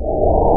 you